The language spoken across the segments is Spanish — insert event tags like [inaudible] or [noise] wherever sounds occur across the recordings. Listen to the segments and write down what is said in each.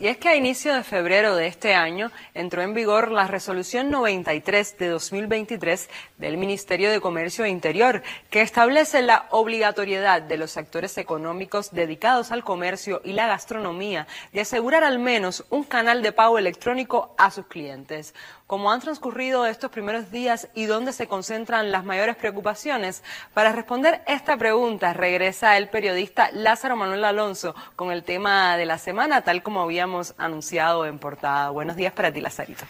y es que a inicio de febrero de este año entró en vigor la resolución 93 de 2023 del Ministerio de Comercio e Interior, que establece la obligatoriedad de los sectores económicos dedicados al comercio y la gastronomía de asegurar al menos un canal de pago electrónico a sus clientes. ¿Cómo han transcurrido estos primeros días y dónde se concentran las mayores preocupaciones? Para responder esta pregunta regresa el periodista Lázaro Manuel Alonso con el tema de la semana, tal como habíamos anunciado en portada. Buenos días para ti, Lazarito.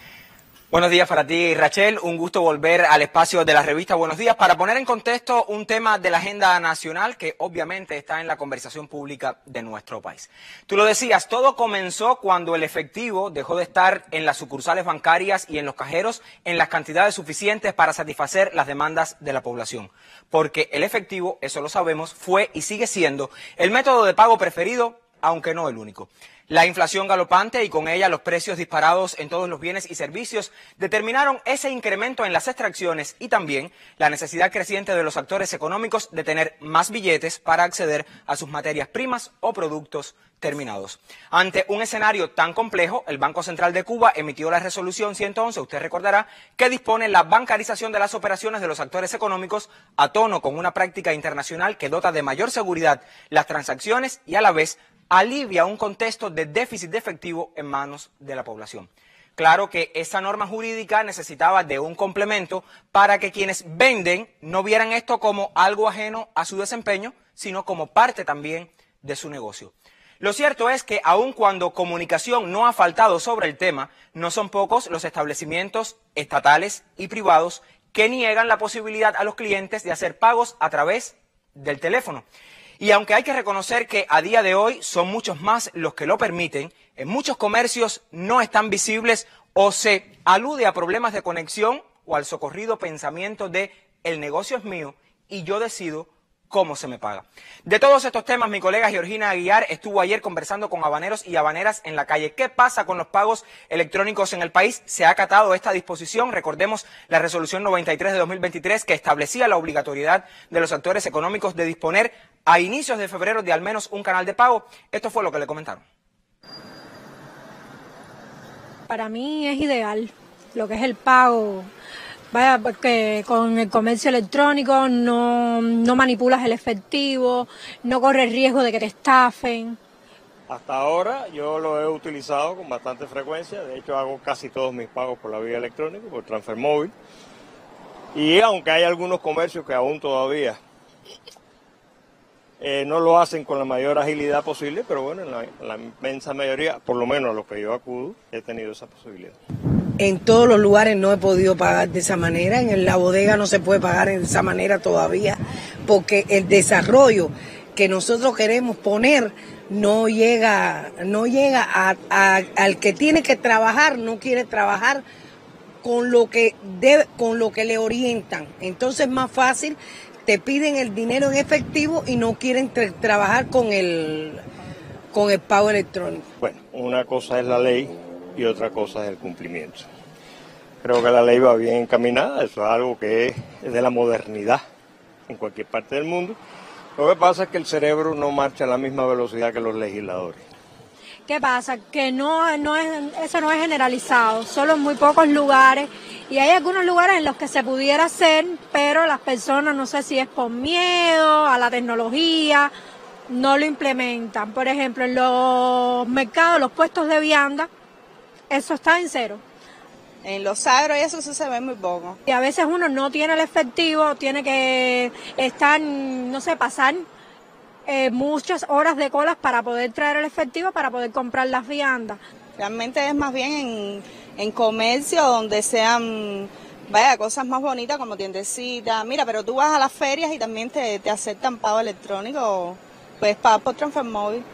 Buenos días para ti, Rachel. Un gusto volver al espacio de la revista Buenos Días para poner en contexto un tema de la agenda nacional que obviamente está en la conversación pública de nuestro país. Tú lo decías, todo comenzó cuando el efectivo dejó de estar en las sucursales bancarias y en los cajeros en las cantidades suficientes para satisfacer las demandas de la población. Porque el efectivo, eso lo sabemos, fue y sigue siendo el método de pago preferido, aunque no el único. La inflación galopante y con ella los precios disparados en todos los bienes y servicios determinaron ese incremento en las extracciones y también la necesidad creciente de los actores económicos de tener más billetes para acceder a sus materias primas o productos terminados. Ante un escenario tan complejo, el Banco Central de Cuba emitió la resolución 111, usted recordará, que dispone la bancarización de las operaciones de los actores económicos a tono con una práctica internacional que dota de mayor seguridad las transacciones y a la vez alivia un contexto de déficit de efectivo en manos de la población. Claro que esa norma jurídica necesitaba de un complemento para que quienes venden no vieran esto como algo ajeno a su desempeño, sino como parte también de su negocio. Lo cierto es que aun cuando comunicación no ha faltado sobre el tema, no son pocos los establecimientos estatales y privados que niegan la posibilidad a los clientes de hacer pagos a través del teléfono. Y aunque hay que reconocer que a día de hoy son muchos más los que lo permiten, en muchos comercios no están visibles o se alude a problemas de conexión o al socorrido pensamiento de el negocio es mío y yo decido cómo se me paga. De todos estos temas, mi colega Georgina Aguiar estuvo ayer conversando con habaneros y habaneras en la calle. ¿Qué pasa con los pagos electrónicos en el país? ¿Se ha acatado esta disposición? Recordemos la resolución 93 de 2023 que establecía la obligatoriedad de los actores económicos de disponer a inicios de febrero de al menos un canal de pago. Esto fue lo que le comentaron. Para mí es ideal lo que es el pago Vaya, porque con el comercio electrónico no, no manipulas el efectivo, no corres riesgo de que te estafen. Hasta ahora yo lo he utilizado con bastante frecuencia, de hecho hago casi todos mis pagos por la vía electrónica, por transfer móvil. Y aunque hay algunos comercios que aún todavía eh, no lo hacen con la mayor agilidad posible, pero bueno, en la, la inmensa mayoría, por lo menos a los que yo acudo, he tenido esa posibilidad. En todos los lugares no he podido pagar de esa manera, en la bodega no se puede pagar de esa manera todavía, porque el desarrollo que nosotros queremos poner no llega, no llega a, al que tiene que trabajar, no quiere trabajar con lo que debe, con lo que le orientan. Entonces es más fácil, te piden el dinero en efectivo y no quieren tra trabajar con el con el pago electrónico. Bueno, una cosa es la ley y otra cosa es el cumplimiento. Creo que la ley va bien encaminada, eso es algo que es de la modernidad en cualquier parte del mundo. Lo que pasa es que el cerebro no marcha a la misma velocidad que los legisladores. ¿Qué pasa? Que no, no es, eso no es generalizado, solo en muy pocos lugares. Y hay algunos lugares en los que se pudiera hacer, pero las personas, no sé si es por miedo a la tecnología, no lo implementan. Por ejemplo, en los mercados, los puestos de vianda, eso está en cero. En los agros y eso se ve muy poco. Y a veces uno no tiene el efectivo, tiene que estar, no sé, pasar eh, muchas horas de colas para poder traer el efectivo, para poder comprar las viandas. Realmente es más bien en, en comercio donde sean, vaya, cosas más bonitas como tiendecitas. Mira, pero tú vas a las ferias y también te, te aceptan pago electrónico, pues pagar por transfer móvil.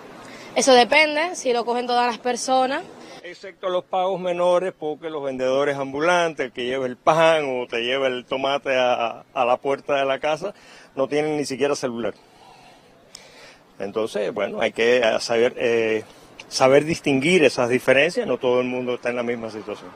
Eso depende, si lo cogen todas las personas excepto los pagos menores, porque los vendedores ambulantes, el que lleva el pan o te lleva el tomate a, a la puerta de la casa, no tienen ni siquiera celular. Entonces, bueno, hay que saber, eh, saber distinguir esas diferencias, no todo el mundo está en la misma situación.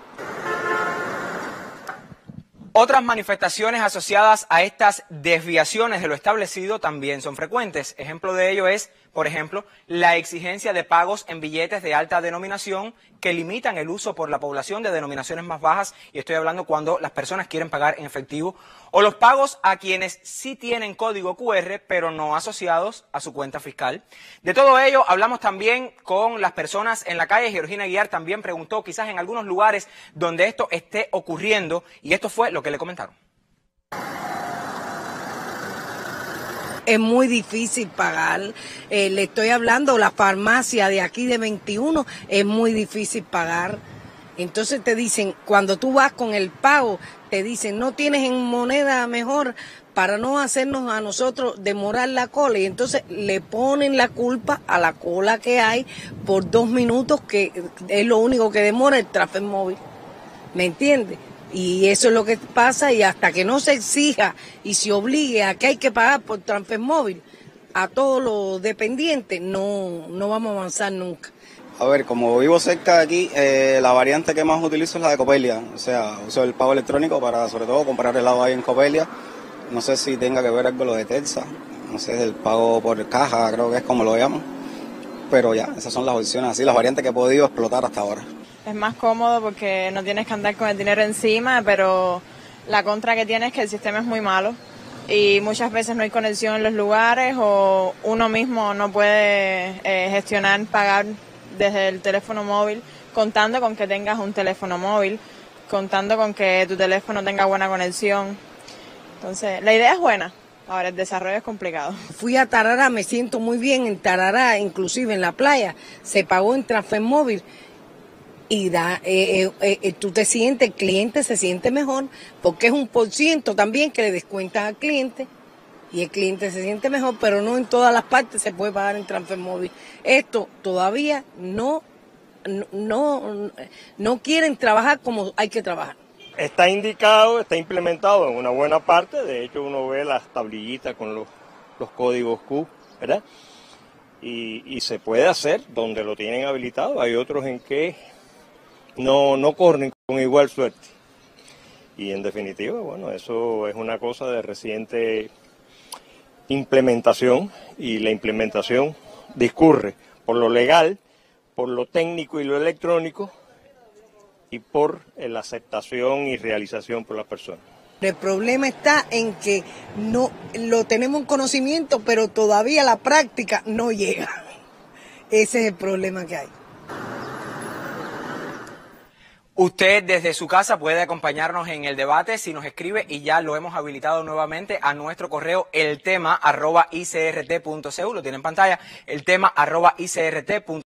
Otras manifestaciones asociadas a estas desviaciones de lo establecido también son frecuentes. Ejemplo de ello es, por ejemplo, la exigencia de pagos en billetes de alta denominación que limitan el uso por la población de denominaciones más bajas, y estoy hablando cuando las personas quieren pagar en efectivo, o los pagos a quienes sí tienen código QR, pero no asociados a su cuenta fiscal. De todo ello hablamos también con las personas en la calle. Georgina Guiar también preguntó quizás en algunos lugares donde esto esté ocurriendo, y esto fue lo que le comentaron. Es muy difícil pagar. Eh, le estoy hablando, la farmacia de aquí de 21 es muy difícil pagar. Entonces te dicen, cuando tú vas con el pago, te dicen, no tienes en moneda mejor para no hacernos a nosotros demorar la cola. Y entonces le ponen la culpa a la cola que hay por dos minutos, que es lo único que demora el tráfico móvil. ¿Me entiendes? Y eso es lo que pasa y hasta que no se exija y se obligue a que hay que pagar por transfer móvil a todos los dependientes, no, no vamos a avanzar nunca. A ver, como vivo cerca de aquí, eh, la variante que más utilizo es la de Copelia. O sea, uso el pago electrónico para sobre todo comprar helado ahí en Copelia. No sé si tenga que ver algo lo de Telsa. No sé, el pago por caja, creo que es como lo llaman. Pero ya, esas son las opciones así, las variantes que he podido explotar hasta ahora. Es más cómodo porque no tienes que andar con el dinero encima, pero la contra que tiene es que el sistema es muy malo y muchas veces no hay conexión en los lugares o uno mismo no puede eh, gestionar pagar desde el teléfono móvil contando con que tengas un teléfono móvil, contando con que tu teléfono tenga buena conexión. Entonces, la idea es buena. Ahora el desarrollo es complicado. Fui a Tarará, me siento muy bien en Tarará, inclusive en la playa, se pagó en transfer móvil y da, eh, eh, eh, tú te sientes, el cliente se siente mejor, porque es un por ciento también que le descuentas al cliente y el cliente se siente mejor, pero no en todas las partes se puede pagar en transfer móvil. Esto todavía no, no, no quieren trabajar como hay que trabajar. Está indicado, está implementado en una buena parte, de hecho uno ve las tablillitas con los, los códigos Q, ¿verdad? Y, y se puede hacer donde lo tienen habilitado, hay otros en que no, no corren con igual suerte. Y en definitiva, bueno, eso es una cosa de reciente implementación y la implementación discurre por lo legal, por lo técnico y lo electrónico y por la aceptación y realización por las personas. El problema está en que no lo tenemos en conocimiento, pero todavía la práctica no llega. [laughs] Ese es el problema que hay. Usted desde su casa puede acompañarnos en el debate si nos escribe y ya lo hemos habilitado nuevamente a nuestro correo el tema arroba icrt.cu, lo tiene en pantalla, el tema arroba icrt.cu.